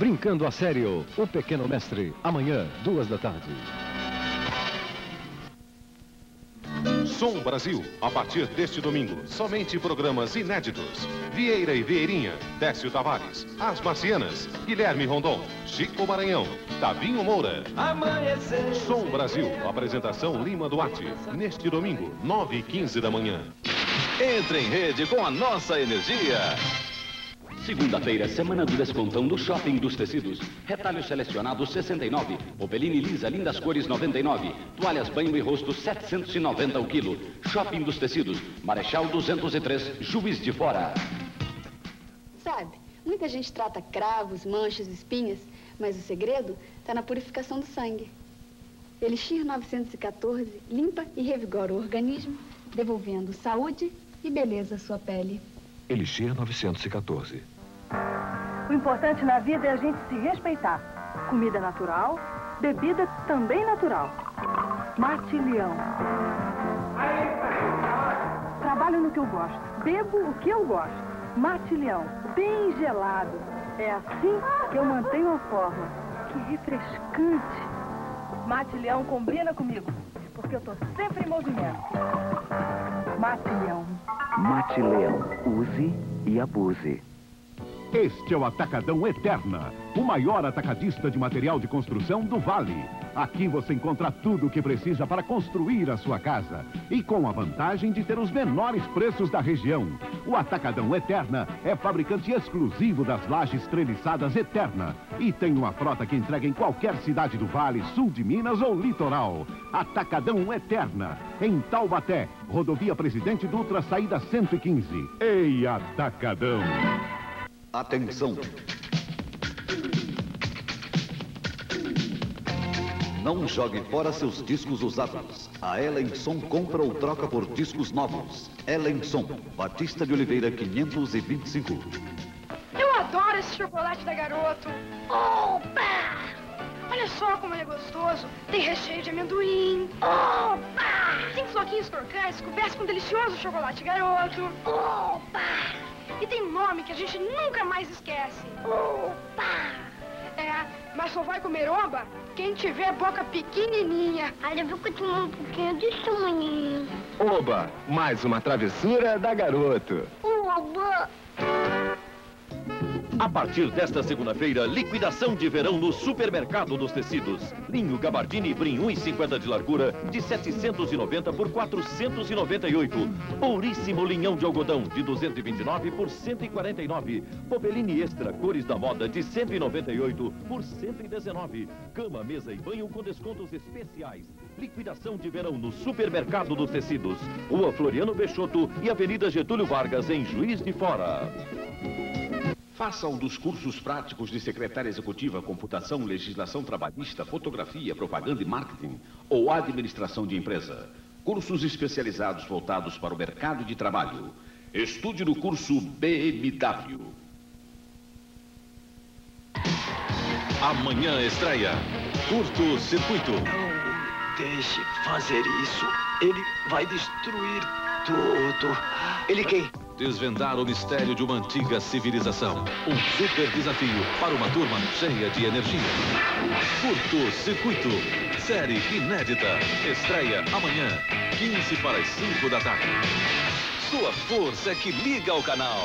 Brincando a Sério, O Pequeno Mestre, amanhã, duas da tarde. Som Brasil, a partir deste domingo, somente programas inéditos. Vieira e Vieirinha, Décio Tavares, As Marcianas, Guilherme Rondon, Chico Maranhão, Tavinho Moura. Amanhecer. Som Brasil, apresentação Lima Duarte, neste domingo, 9 e 15 da manhã. Entre em rede com a nossa energia. Segunda-feira, semana do descontão do Shopping dos Tecidos. Retalho selecionado 69. Opeline lisa, lindas cores 99. Toalhas banho e rosto 790 o quilo. Shopping dos Tecidos. Marechal 203, Juiz de Fora. Sabe, muita gente trata cravos, manchas, espinhas, mas o segredo está na purificação do sangue. Elixir 914 limpa e revigora o organismo, devolvendo saúde e beleza à sua pele. Elixir 914. O importante na vida é a gente se respeitar. Comida natural, bebida também natural. Mate Leão. Trabalho no que eu gosto, bebo o que eu gosto. Mate Leão, bem gelado. É assim que eu mantenho a forma. Que refrescante. Mate Leão combina comigo, porque eu tô sempre em movimento. Mate Leão, use e abuse. Este é o Atacadão Eterna, o maior atacadista de material de construção do Vale. Aqui você encontra tudo o que precisa para construir a sua casa e com a vantagem de ter os menores preços da região. O Atacadão Eterna é fabricante exclusivo das lajes treliçadas Eterna e tem uma frota que entrega em qualquer cidade do Vale, sul de Minas ou litoral. Atacadão Eterna, em Taubaté, rodovia Presidente Dutra, saída 115. Ei, Atacadão! Atenção! Não jogue fora seus discos usados. A Ellenson compra ou troca por discos novos. Ellenson, Batista de Oliveira 525. Eu adoro esse chocolate da garoto. Opa! Olha só como ele é gostoso. Tem recheio de amendoim. Opa! Tem floquinhos crocantes cobertos com delicioso chocolate garoto. Opa! E tem nome que a gente nunca mais esquece. Opa! É, mas só vai comer oba quem tiver boca pequenininha. Olha, eu vou continuar um pouquinho desse tamanho. Oba, mais uma travessura da garoto. Oba! A partir desta segunda-feira, liquidação de verão no Supermercado dos Tecidos. Linho Gabardini Brim 1,50 de largura, de 790 por 498. Ouríssimo linhão de algodão, de 229 por 149. Popeline Extra, cores da moda, de 198 por 119. Cama, mesa e banho com descontos especiais. Liquidação de verão no Supermercado dos Tecidos. Rua Floriano Peixoto e Avenida Getúlio Vargas, em Juiz de Fora. Faça um dos cursos práticos de secretária executiva, computação, legislação trabalhista, fotografia, propaganda e marketing ou administração de empresa. Cursos especializados voltados para o mercado de trabalho. Estude no curso BMW. Amanhã estreia Curto Circuito. Deixe fazer isso. Ele vai destruir tudo. Ele quem? Desvendar o mistério de uma antiga civilização. Um super desafio para uma turma cheia de energia. Curto Circuito. Série inédita. Estreia amanhã, 15 para as 5 da tarde. Sua força é que liga ao canal.